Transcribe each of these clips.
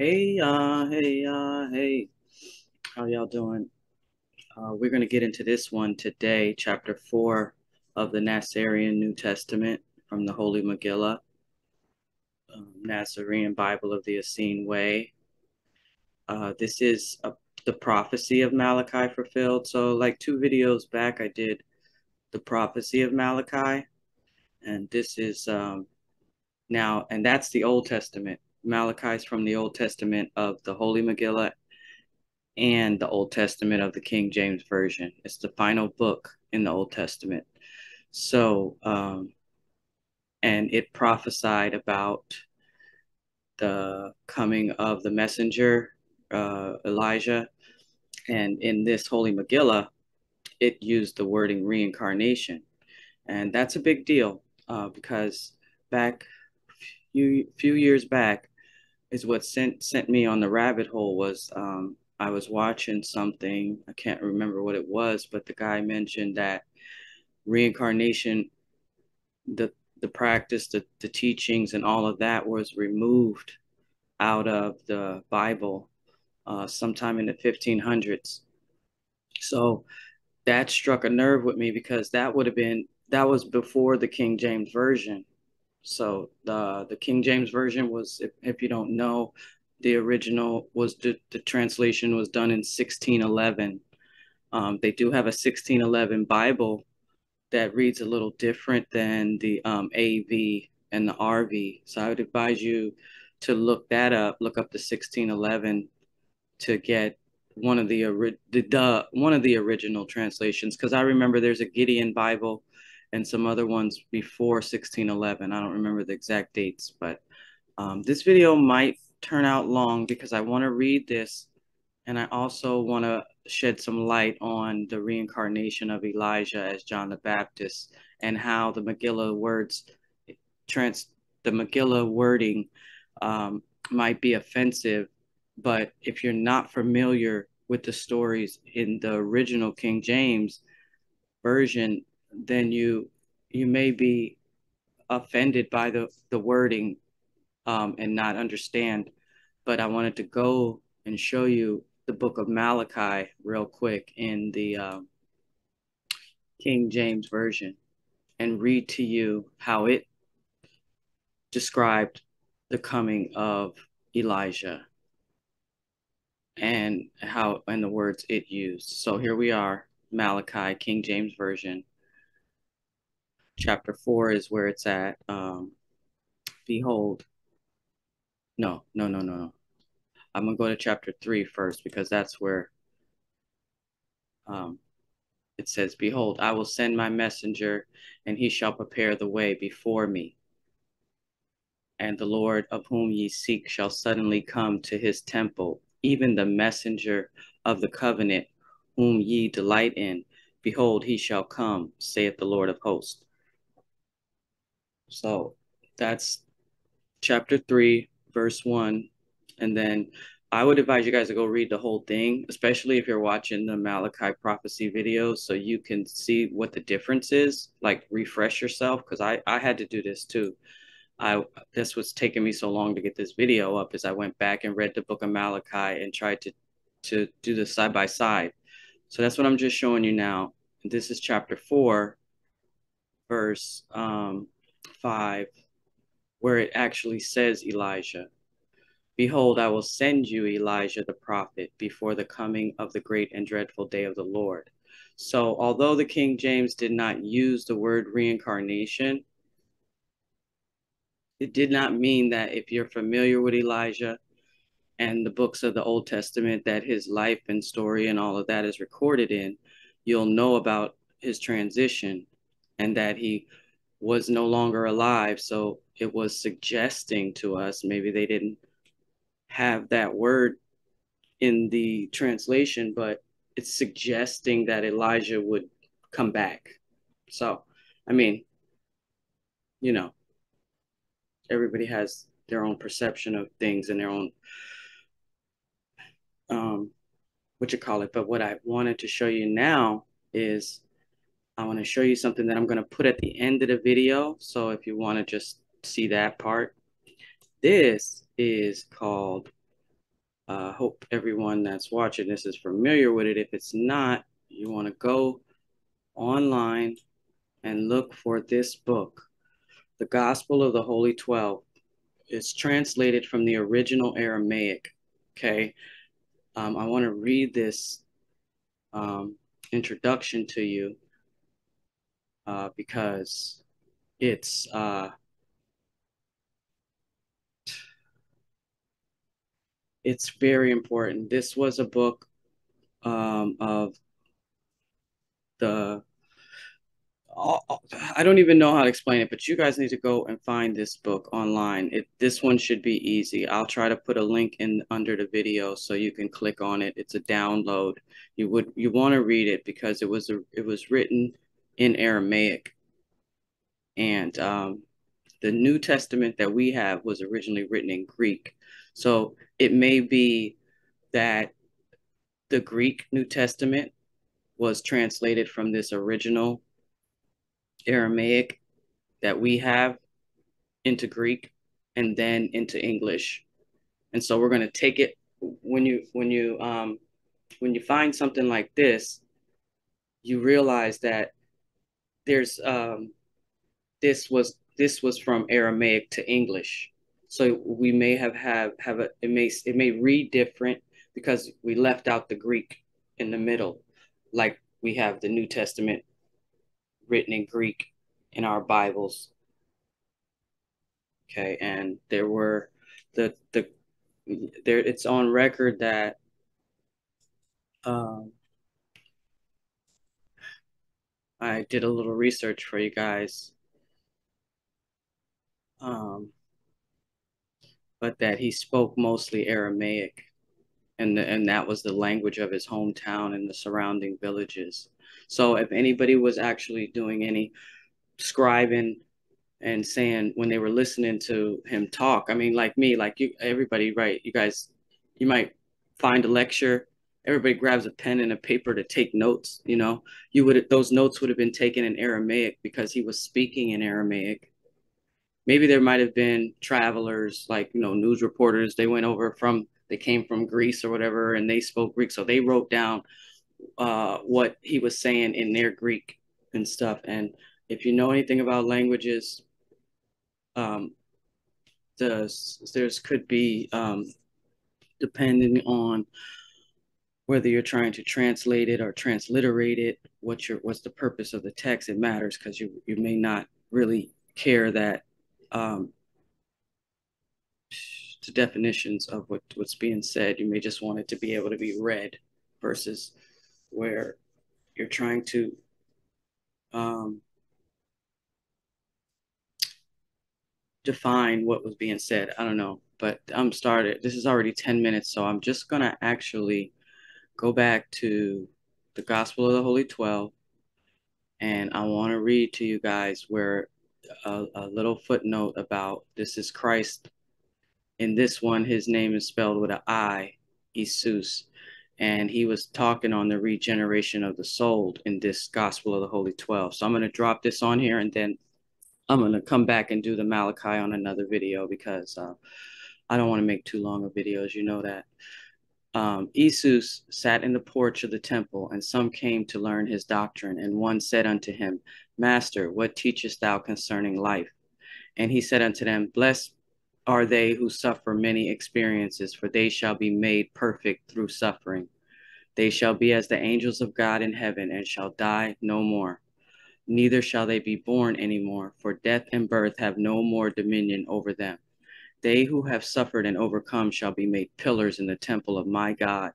Hey, uh, hey, uh, hey, how y'all doing? Uh, we're going to get into this one today, chapter four of the Nasarean New Testament from the Holy Megillah, um, Nazarene Bible of the Essene Way. Uh, this is a, the prophecy of Malachi fulfilled. So, like two videos back, I did the prophecy of Malachi, and this is um, now, and that's the Old Testament. Malachi is from the Old Testament of the Holy Megillah and the Old Testament of the King James Version. It's the final book in the Old Testament. So, um, and it prophesied about the coming of the messenger, uh, Elijah. And in this Holy Megillah, it used the wording reincarnation. And that's a big deal uh, because back few few years back is what sent sent me on the rabbit hole was um, I was watching something I can't remember what it was but the guy mentioned that reincarnation the the practice the, the teachings and all of that was removed out of the Bible uh, sometime in the 1500s so that struck a nerve with me because that would have been that was before the King James version so the the King James version was, if, if you don't know, the original was the, the translation was done in 1611. Um, they do have a 1611 Bible that reads a little different than the um, AV and the RV. So I would advise you to look that up. Look up the 1611 to get one of the, the, the one of the original translations because I remember there's a Gideon Bible and some other ones before 1611. I don't remember the exact dates, but um, this video might turn out long because I want to read this and I also want to shed some light on the reincarnation of Elijah as John the Baptist and how the Megillah words trans the Megillah wording um, might be offensive, but if you're not familiar with the stories in the original King James version, then you you may be offended by the the wording um, and not understand. But I wanted to go and show you the book of Malachi real quick in the uh, King James version and read to you how it described the coming of Elijah and how and the words it used. So here we are, Malachi, King James version chapter four is where it's at. Um, behold, no, no, no, no, no. I'm gonna go to chapter three first because that's where um, it says, Behold, I will send my messenger, and he shall prepare the way before me. And the Lord of whom ye seek shall suddenly come to his temple, even the messenger of the covenant whom ye delight in. Behold, he shall come, saith the Lord of hosts. So that's chapter three, verse one. And then I would advise you guys to go read the whole thing, especially if you're watching the Malachi prophecy videos, so you can see what the difference is. Like refresh yourself, because I I had to do this too. I this was taking me so long to get this video up, as I went back and read the book of Malachi and tried to to do this side by side. So that's what I'm just showing you now. This is chapter four, verse um, 5, where it actually says Elijah. Behold, I will send you Elijah the prophet before the coming of the great and dreadful day of the Lord. So, although the King James did not use the word reincarnation, it did not mean that if you're familiar with Elijah and the books of the Old Testament that his life and story and all of that is recorded in, you'll know about his transition and that he was no longer alive. So it was suggesting to us maybe they didn't have that word in the translation, but it's suggesting that Elijah would come back. So, I mean, you know, everybody has their own perception of things and their own um what you call it but what i wanted to show you now is I want to show you something that I'm going to put at the end of the video. So if you want to just see that part, this is called uh, hope everyone that's watching this is familiar with it. If it's not, you want to go online and look for this book, The Gospel of the Holy Twelve. It's translated from the original Aramaic. Okay. Um, I want to read this um, introduction to you uh, because it's uh, it's very important. This was a book um, of the I don't even know how to explain it, but you guys need to go and find this book online. It this one should be easy. I'll try to put a link in under the video so you can click on it. It's a download. You would you want to read it because it was a it was written in Aramaic, and um, the New Testament that we have was originally written in Greek. So it may be that the Greek New Testament was translated from this original Aramaic that we have into Greek and then into English. And so we're going to take it when you when you um when you find something like this, you realize that there's um this was this was from Aramaic to English. So we may have have have a it may it may read different because we left out the Greek in the middle, like we have the New Testament written in Greek in our Bibles. Okay, and there were the the there it's on record that um I did a little research for you guys. Um but that he spoke mostly Aramaic and the, and that was the language of his hometown and the surrounding villages. So if anybody was actually doing any scribing and saying when they were listening to him talk, I mean, like me, like you, everybody, right? You guys, you might find a lecture. Everybody grabs a pen and a paper to take notes. You know, you would those notes would have been taken in Aramaic because he was speaking in Aramaic. Maybe there might have been travelers, like you know, news reporters. They went over from, they came from Greece or whatever, and they spoke Greek, so they wrote down uh, what he was saying in their Greek and stuff. And if you know anything about languages, um, the, there's could be, um, depending on whether you're trying to translate it or transliterate it, what your what's the purpose of the text, it matters because you, you may not really care that um, the definitions of what, what's being said. You may just want it to be able to be read versus where you're trying to um, define what was being said. I don't know, but I'm started. This is already 10 minutes, so I'm just going to actually go back to the Gospel of the Holy Twelve, and I want to read to you guys where a, a little footnote about this is Christ. In this one, his name is spelled with an I, Jesus and he was talking on the regeneration of the soul in this Gospel of the Holy Twelve. So I'm going to drop this on here, and then I'm going to come back and do the Malachi on another video because uh, I don't want to make too long of videos. You know that. Um, Jesus sat in the porch of the temple, and some came to learn his doctrine. And one said unto him, Master, what teachest thou concerning life? And he said unto them, Blessed are they who suffer many experiences, for they shall be made perfect through suffering. They shall be as the angels of God in heaven, and shall die no more. Neither shall they be born any more, for death and birth have no more dominion over them. They who have suffered and overcome shall be made pillars in the temple of my God,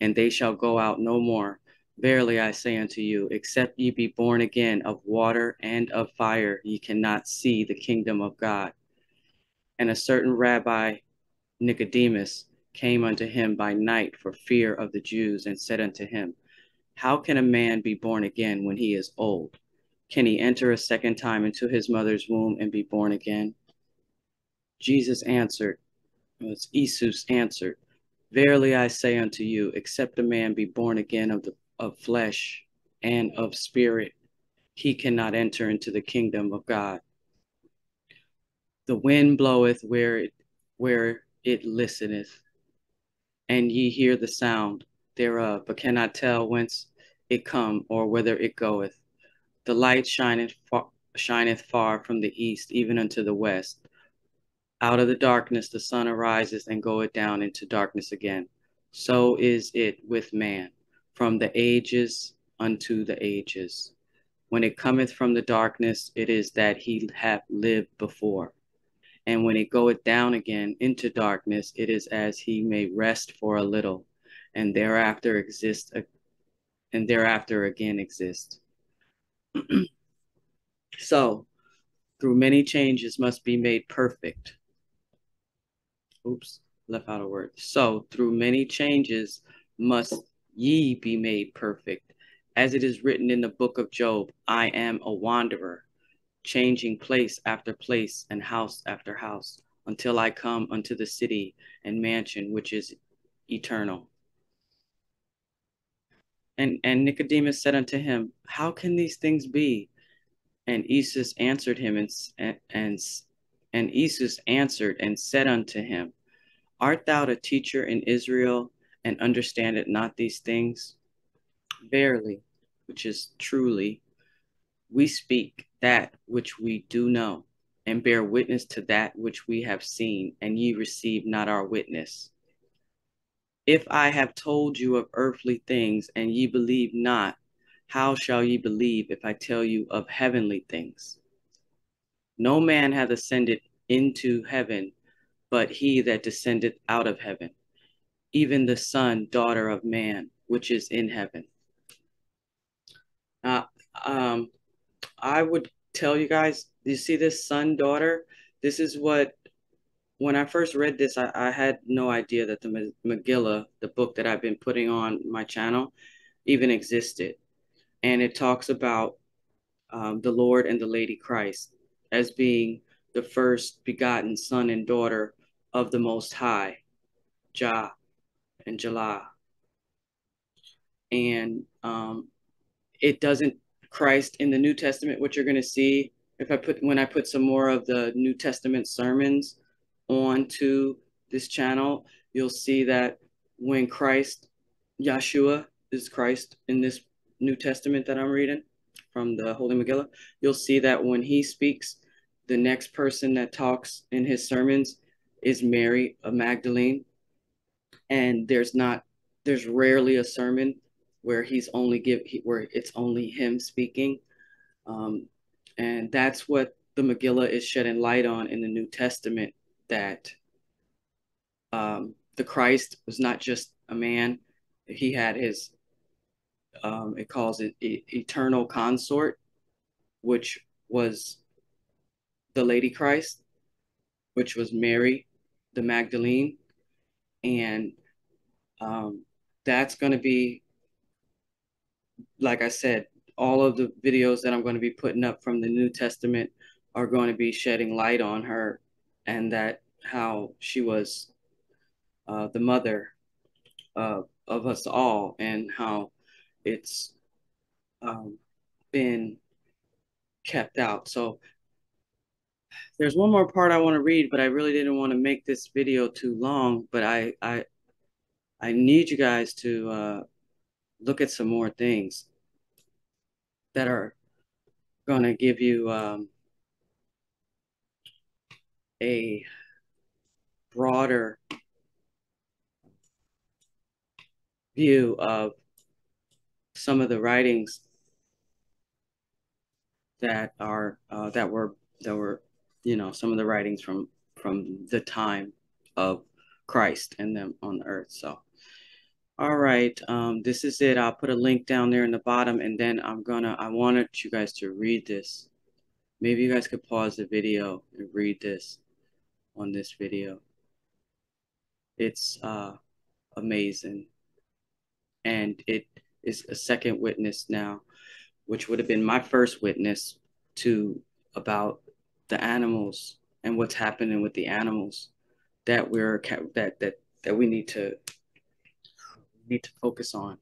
and they shall go out no more. Verily I say unto you, except ye be born again of water and of fire, ye cannot see the kingdom of God. And a certain rabbi, Nicodemus, came unto him by night for fear of the Jews, and said unto him, How can a man be born again when he is old? Can he enter a second time into his mother's womb and be born again? Jesus answered, it's Jesus answered, Verily I say unto you, except a man be born again of the of flesh and of spirit, he cannot enter into the kingdom of God the wind bloweth where it where it listeneth, and ye hear the sound thereof, but cannot tell whence it come or whither it goeth. The light shineth far, shineth far from the east, even unto the west. Out of the darkness the sun arises and goeth down into darkness again. So is it with man, from the ages unto the ages. When it cometh from the darkness, it is that he hath lived before. And when it goeth down again into darkness, it is as he may rest for a little, and thereafter exist, and thereafter again exist. so, through many changes must be made perfect. Oops, left out a word. So, through many changes must ye be made perfect. As it is written in the book of Job, I am a wanderer changing place after place and house after house, until I come unto the city and mansion which is eternal. And, and Nicodemus said unto him, How can these things be? And Jesus answered him, and, and, and Jesus answered and said unto him, Art thou a teacher in Israel, and understandest not these things? Verily, which is truly, we speak that which we do know, and bear witness to that which we have seen, and ye receive not our witness. If I have told you of earthly things, and ye believe not, how shall ye believe if I tell you of heavenly things? No man hath ascended into heaven, but he that descended out of heaven, even the Son, daughter of man, which is in heaven. Now, um, I would tell you guys, you see this son daughter? This is what, when I first read this, I, I had no idea that the Megillah, the book that I've been putting on my channel, even existed. And it talks about um, the Lord and the Lady Christ as being the first begotten son and daughter of the Most High, Jah and Jalah. And um, it doesn't Christ in the New Testament, what you're going to see if I put when I put some more of the New Testament sermons onto this channel, you'll see that when Christ, Yeshua is Christ in this New Testament that I'm reading from the Holy Megillah, you'll see that when he speaks, the next person that talks in his sermons is Mary of Magdalene. And there's not, there's rarely a sermon where he's only give where it's only him speaking, um, and that's what the Megillah is shedding light on in the New Testament that um, the Christ was not just a man; he had his um, it calls it eternal consort, which was the Lady Christ, which was Mary, the Magdalene, and um, that's going to be like I said, all of the videos that I'm going to be putting up from the New Testament are going to be shedding light on her and that how she was uh, the mother uh, of us all and how it's um, been kept out. So there's one more part I want to read, but I really didn't want to make this video too long. But I I I need you guys to uh, look at some more things that are going to give you um, a broader view of some of the writings that are uh, that were that were you know some of the writings from from the time of Christ and them on the earth. So all right, um, this is it. I'll put a link down there in the bottom and then I'm gonna, I wanted you guys to read this. Maybe you guys could pause the video and read this on this video. It's uh, amazing. And it is a second witness now, which would have been my first witness to about the animals and what's happening with the animals that we're that that that we need to need to focus on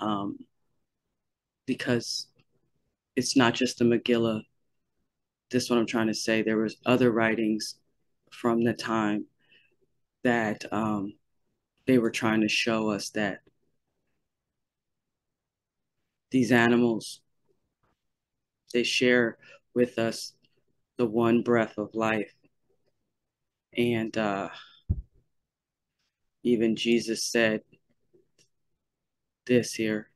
um, because it's not just the Megillah. This is what I'm trying to say. There was other writings from the time that um, they were trying to show us that these animals, they share with us the one breath of life. And uh, even Jesus said this here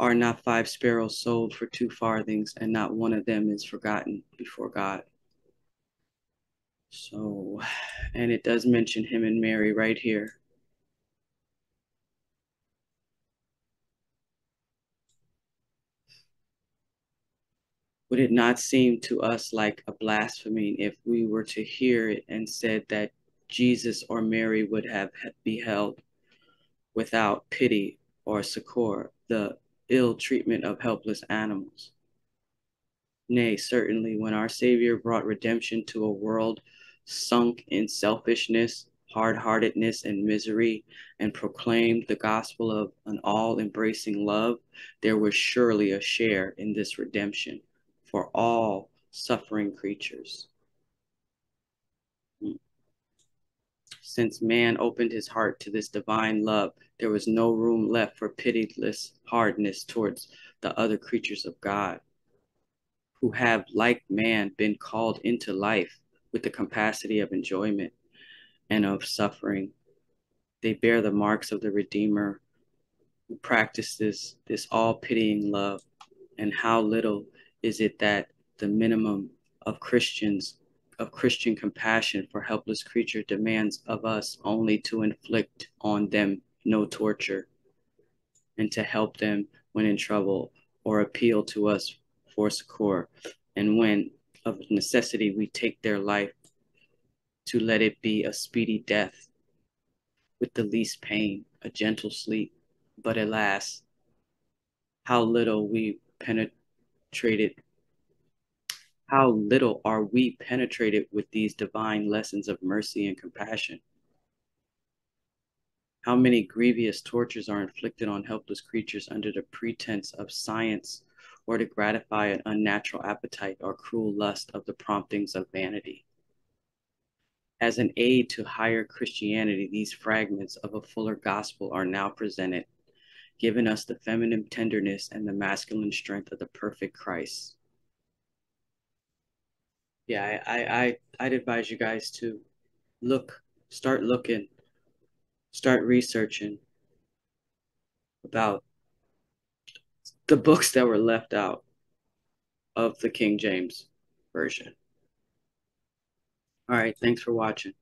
are not five sparrows sold for two farthings, and not one of them is forgotten before God. So, and it does mention him and Mary right here. Would it not seem to us like a blasphemy if we were to hear it and said that Jesus or Mary would have beheld without pity or succor the ill treatment of helpless animals? Nay, certainly, when our Savior brought redemption to a world sunk in selfishness, hard heartedness, and misery, and proclaimed the gospel of an all embracing love, there was surely a share in this redemption for all suffering creatures. Hmm. Since man opened his heart to this divine love, there was no room left for pitiless hardness towards the other creatures of God, who have, like man, been called into life with the capacity of enjoyment and of suffering. They bear the marks of the Redeemer who practices this all pitying love, and how little is it that the minimum of Christians of Christian compassion for helpless creature demands of us only to inflict on them no torture and to help them when in trouble or appeal to us for succor? And when of necessity we take their life to let it be a speedy death with the least pain a gentle sleep. But alas how little we penetrate penetrated how little are we penetrated with these divine lessons of mercy and compassion how many grievous tortures are inflicted on helpless creatures under the pretense of science or to gratify an unnatural appetite or cruel lust of the promptings of vanity. As an aid to higher Christianity, these fragments of a fuller gospel are now presented giving us the feminine tenderness and the masculine strength of the perfect Christ. Yeah, I, I, I'd advise you guys to look, start looking, start researching about the books that were left out of the King James Version. All right, thanks for watching.